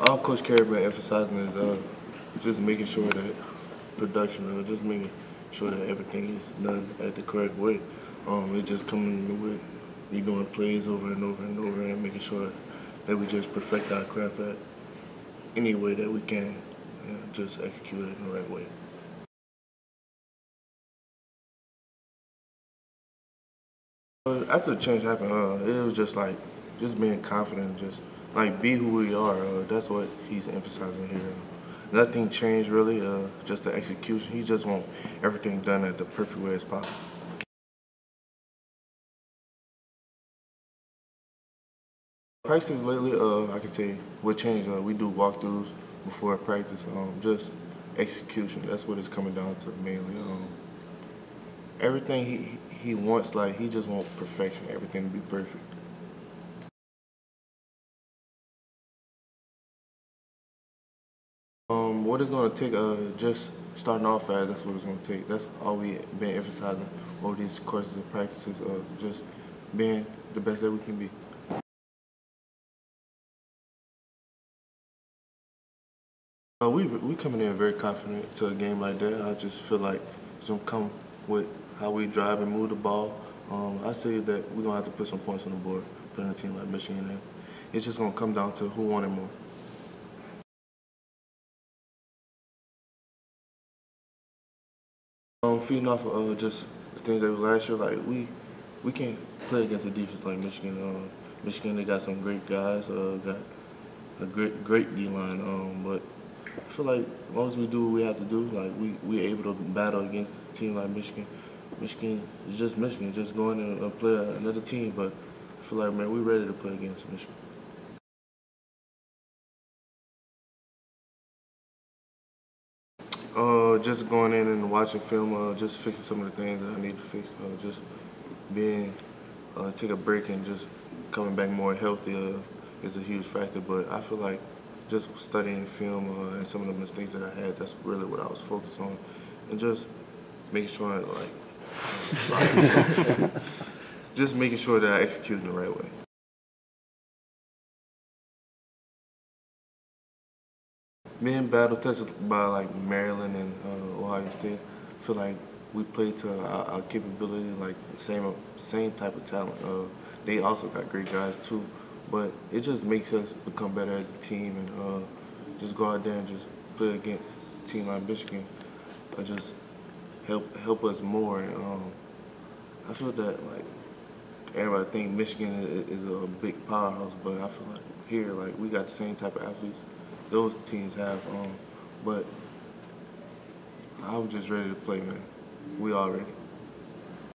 all Coach Carey been emphasizing is uh, just making sure that production, uh, just making sure that everything is done at the correct way. Um, it's just coming with we doing plays over and over and over and making sure that we just perfect our craft at any way that we can and just execute it in the right way. Uh, after the change happened, uh, it was just like just being confident, just like be who we are. Uh, that's what he's emphasizing here. Nothing changed really, uh, just the execution. He just wants everything done at the perfect way as possible. Practices lately, uh, I can say what changed. Uh, we do walkthroughs before practice. Um, just execution. That's what it's coming down to mainly. Um, everything he he wants, like he just wants perfection. Everything to be perfect. Um, what it's gonna take, uh, just starting off fast. That's what it's gonna take. That's all we've been emphasizing over these courses and practices. of just being the best that we can be. Uh, we we coming in very confident to a game like that. I just feel like it's gonna come with how we drive and move the ball. Um, I say that we're gonna have to put some points on the board, putting a team like Michigan in. It's just gonna come down to who wanted more. Um, feeding off of uh, just things that was last year, like we we can't play against a defense like Michigan. Uh, Michigan, they got some great guys, uh, got a great great D line, um, but I feel like as long as we do what we have to do, like we we able to battle against a team like Michigan. Michigan is just Michigan, just going and play another team. But I feel like man, we ready to play against Michigan. Uh, just going in and watching film, uh, just fixing some of the things that I need to fix. Uh, just being, uh, take a break and just coming back more healthy uh, is a huge factor. But I feel like just studying film uh, and some of the mistakes that I had, that's really what I was focused on. And just making sure, like, just making sure that I execute in the right way. Being battle tested by like Maryland and uh, Ohio State, feel like we play to our, our, capability, like same same type of talent. Uh, they also got great guys too, but it just makes us become better as a team and uh, just go out there and just play against a team like Michigan. Uh, just help help us more. And, um, I feel that like everybody think Michigan is a big powerhouse, but I feel like here like we got the same type of athletes those teams have. Um, but I was just ready to play, man. We all ready.